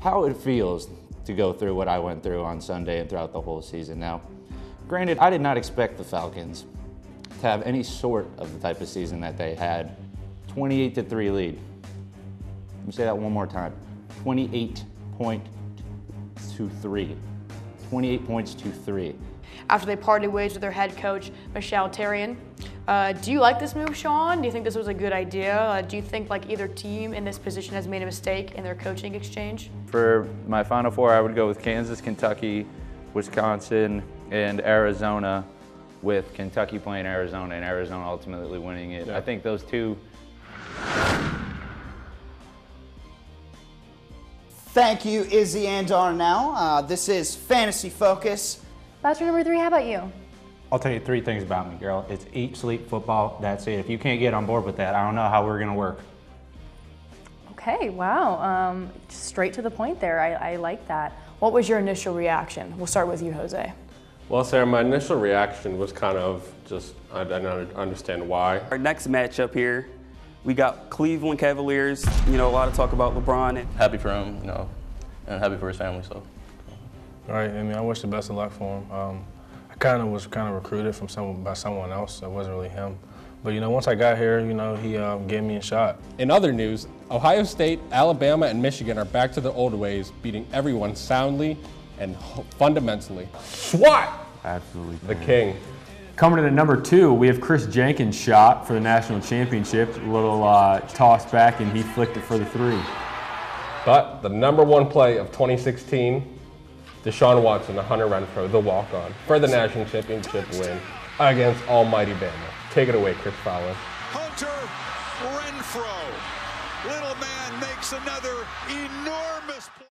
how it feels to go through what I went through on Sunday and throughout the whole season. Now, granted, I did not expect the Falcons to have any sort of the type of season that they had. 28 to 3 lead. Let me say that one more time. 28 point to 3. 28 points to 3. After they parted ways with their head coach, Michelle Terrian. Uh, do you like this move, Sean? Do you think this was a good idea? Uh, do you think like either team in this position has made a mistake in their coaching exchange? For my Final Four, I would go with Kansas, Kentucky, Wisconsin, and Arizona, with Kentucky playing Arizona and Arizona ultimately winning it. I think those two Thank you, Izzy and Darnell. Uh, this is Fantasy Focus. Bachelor number three, how about you? I'll tell you three things about me, girl. It's eat, sleep, football. That's it. If you can't get on board with that, I don't know how we're gonna work. Okay, wow. Um, straight to the point there. I, I like that. What was your initial reaction? We'll start with you, Jose. Well, Sarah, my initial reaction was kind of just, I didn't understand why. Our next matchup here, we got Cleveland Cavaliers. You know, a lot of talk about LeBron. And happy for him, you know, and happy for his family. So, Right. I mean, I wish the best of luck for him. Um, I kind of was kind of recruited from some by someone else. It wasn't really him. But you know, once I got here, you know, he um, gave me a shot. In other news, Ohio State, Alabama, and Michigan are back to the old ways, beating everyone soundly and fundamentally. SWAT! Absolutely. The king. Coming in at number two, we have Chris Jenkins' shot for the national championship. A little uh, toss back, and he flicked it for the three. But the number one play of 2016, Deshaun Watson, the Hunter Renfrow, the walk-on, for the national championship win against Almighty Bama. Take it away, Chris Fowler. Hunter Renfrow. Little man makes another enormous play.